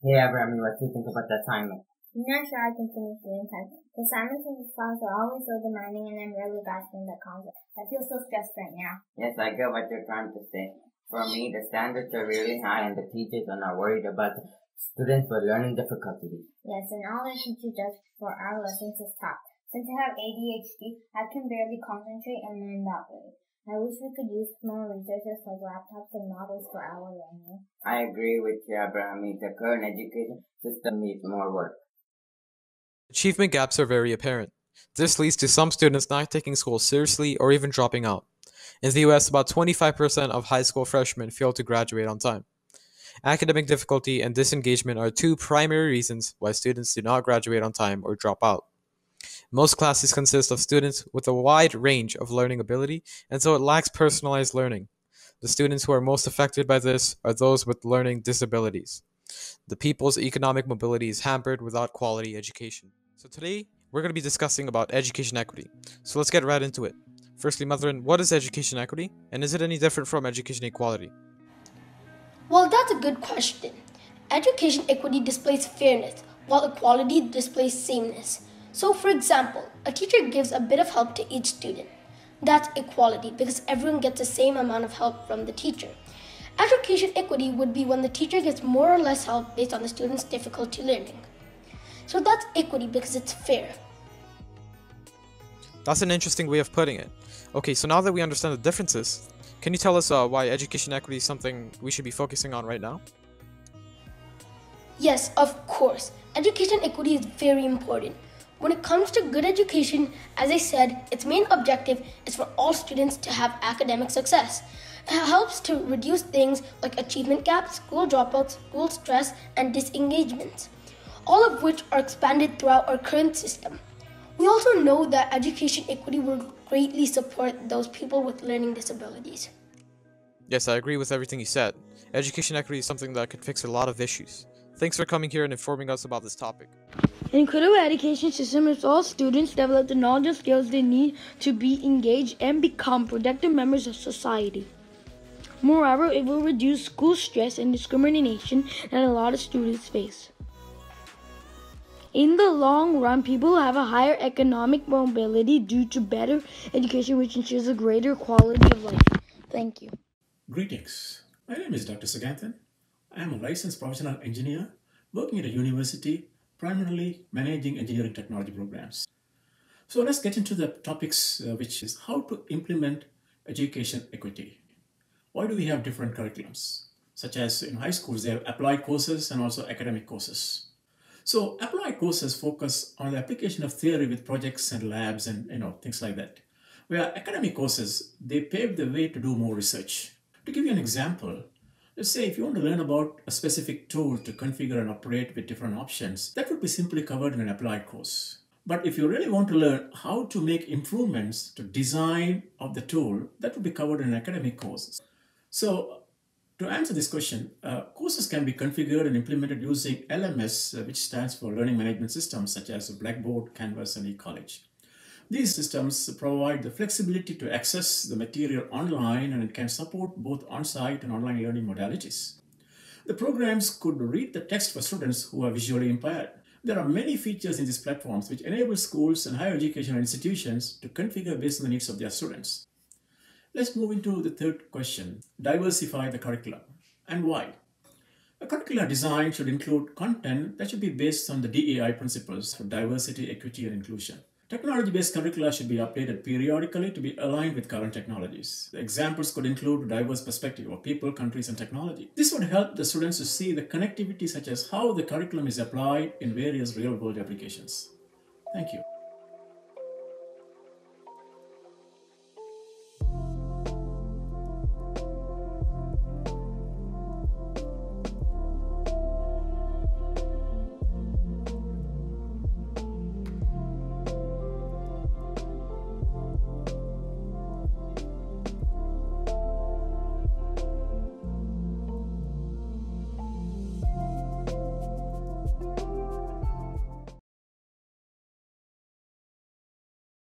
Hey Abraham, what do you think about the assignment? I'm not sure I can finish it in time. The assignments this class are always so demanding and I'm really grasping the concept. I feel so stressed right now. Yes, I get what you're trying to say. For me, the standards are really high and the teachers are not worried about students with learning difficulties. Yes, and all the teacher does for our lessons is talk. Since I have ADHD, I can barely concentrate and learn that way. I wish we could use more resources like laptops and models for our learning. I agree with you, Abraham. The current education system needs more work. Achievement gaps are very apparent. This leads to some students not taking school seriously or even dropping out. In the US, about 25% of high school freshmen fail to graduate on time. Academic difficulty and disengagement are two primary reasons why students do not graduate on time or drop out. Most classes consist of students with a wide range of learning ability, and so it lacks personalized learning. The students who are most affected by this are those with learning disabilities. The people's economic mobility is hampered without quality education. So today, we're going to be discussing about education equity. So let's get right into it. Firstly, Matherin, what is education equity, and is it any different from education equality? Well, that's a good question. Education equity displays fairness, while equality displays sameness. So, for example, a teacher gives a bit of help to each student. That's equality because everyone gets the same amount of help from the teacher. Education equity would be when the teacher gets more or less help based on the student's difficulty learning. So that's equity because it's fair. That's an interesting way of putting it. Okay, so now that we understand the differences, can you tell us uh, why education equity is something we should be focusing on right now? Yes, of course. Education equity is very important. When it comes to good education, as I said, its main objective is for all students to have academic success. It helps to reduce things like achievement gaps, school dropouts, school stress, and disengagement, all of which are expanded throughout our current system. We also know that education equity will greatly support those people with learning disabilities. Yes, I agree with everything you said. Education equity is something that could fix a lot of issues. Thanks for coming here and informing us about this topic. An inclusive education system is all students develop the knowledge and skills they need to be engaged and become productive members of society. Moreover, it will reduce school stress and discrimination that a lot of students face. In the long run, people have a higher economic mobility due to better education, which ensures a greater quality of life. Thank you. Greetings. My name is Dr. Saganthan. I am a licensed professional engineer working at a university primarily managing engineering technology programs. So let's get into the topics, uh, which is how to implement education equity. Why do we have different curriculums? Such as in high schools, they have applied courses and also academic courses. So applied courses focus on the application of theory with projects and labs and you know things like that. Where academic courses, they pave the way to do more research. To give you an example, Let's say if you want to learn about a specific tool to configure and operate with different options, that would be simply covered in an applied course. But if you really want to learn how to make improvements to design of the tool, that would be covered in academic courses. So to answer this question, uh, courses can be configured and implemented using LMS, uh, which stands for Learning Management Systems, such as Blackboard, Canvas, and eCollege. These systems provide the flexibility to access the material online and it can support both on-site and online learning modalities. The programs could read the text for students who are visually impaired. There are many features in these platforms which enable schools and higher educational institutions to configure based on the needs of their students. Let's move into the third question, diversify the curriculum. And why? A curricular design should include content that should be based on the DEI principles for diversity, equity, and inclusion. Technology-based curricula should be updated periodically to be aligned with current technologies. The examples could include diverse perspective of people, countries, and technology. This would help the students to see the connectivity such as how the curriculum is applied in various real-world applications. Thank you.